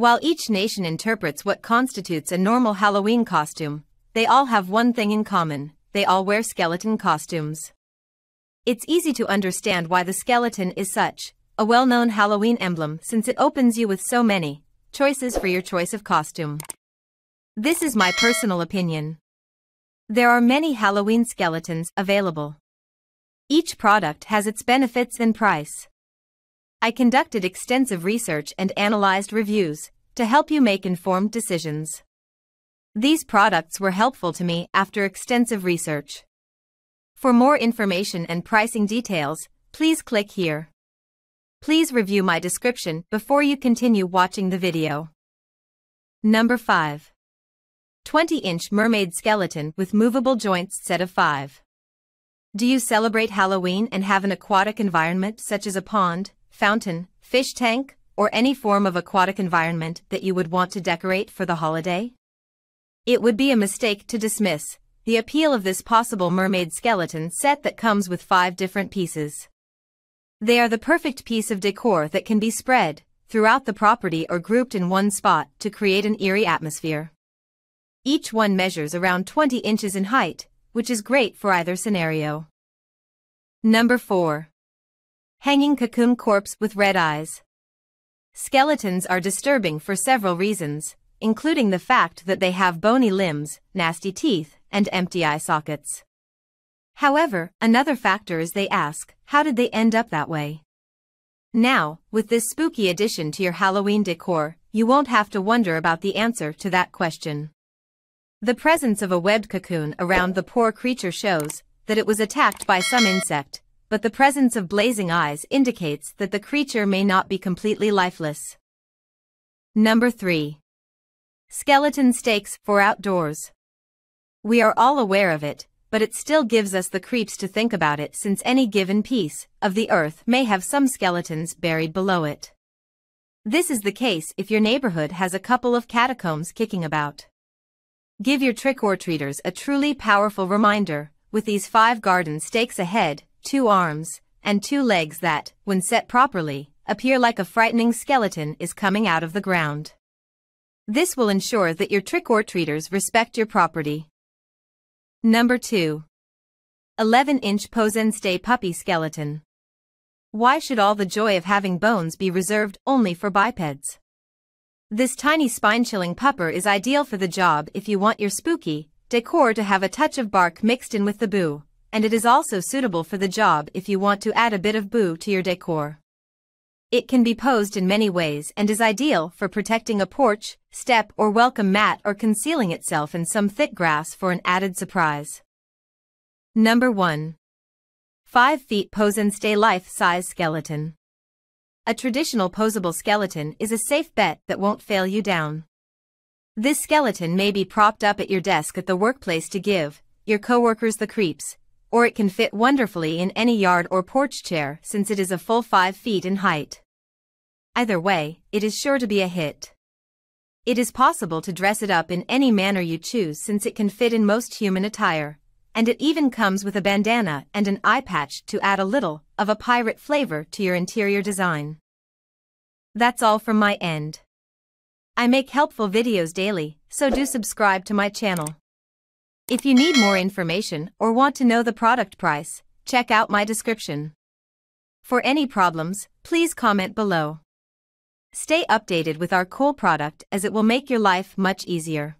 While each nation interprets what constitutes a normal Halloween costume, they all have one thing in common, they all wear skeleton costumes. It's easy to understand why the skeleton is such a well-known Halloween emblem since it opens you with so many choices for your choice of costume. This is my personal opinion. There are many Halloween skeletons available. Each product has its benefits and price. I conducted extensive research and analyzed reviews to help you make informed decisions. These products were helpful to me after extensive research. For more information and pricing details, please click here. Please review my description before you continue watching the video. Number 5. 20-inch mermaid skeleton with movable joints set of 5. Do you celebrate Halloween and have an aquatic environment such as a pond, fountain, fish tank, or any form of aquatic environment that you would want to decorate for the holiday? It would be a mistake to dismiss the appeal of this possible mermaid skeleton set that comes with five different pieces. They are the perfect piece of decor that can be spread throughout the property or grouped in one spot to create an eerie atmosphere. Each one measures around 20 inches in height, which is great for either scenario. Number 4. Hanging cocoon corpse with red eyes. Skeletons are disturbing for several reasons, including the fact that they have bony limbs, nasty teeth, and empty eye sockets. However, another factor is they ask, how did they end up that way? Now, with this spooky addition to your Halloween decor, you won't have to wonder about the answer to that question. The presence of a webbed cocoon around the poor creature shows that it was attacked by some insect, but the presence of blazing eyes indicates that the creature may not be completely lifeless. Number 3. Skeleton stakes for outdoors. We are all aware of it, but it still gives us the creeps to think about it since any given piece of the earth may have some skeletons buried below it. This is the case if your neighborhood has a couple of catacombs kicking about. Give your trick-or-treaters a truly powerful reminder, with these five garden stakes ahead, two arms, and two legs that, when set properly, appear like a frightening skeleton is coming out of the ground. This will ensure that your trick-or-treaters respect your property. Number 2. 11-inch Pose and Stay Puppy Skeleton. Why should all the joy of having bones be reserved only for bipeds? This tiny spine-chilling pupper is ideal for the job if you want your spooky decor to have a touch of bark mixed in with the boo, and it is also suitable for the job if you want to add a bit of boo to your decor. It can be posed in many ways and is ideal for protecting a porch, step or welcome mat or concealing itself in some thick grass for an added surprise. Number 1. 5 feet pose and stay life-size skeleton. A traditional posable skeleton is a safe bet that won't fail you down. This skeleton may be propped up at your desk at the workplace to give your coworkers the creeps, or it can fit wonderfully in any yard or porch chair since it is a full 5 feet in height. Either way, it is sure to be a hit. It is possible to dress it up in any manner you choose since it can fit in most human attire, and it even comes with a bandana and an eye patch to add a little of a pirate flavor to your interior design. That's all from my end. I make helpful videos daily, so do subscribe to my channel. If you need more information or want to know the product price, check out my description. For any problems, please comment below. Stay updated with our cool product as it will make your life much easier.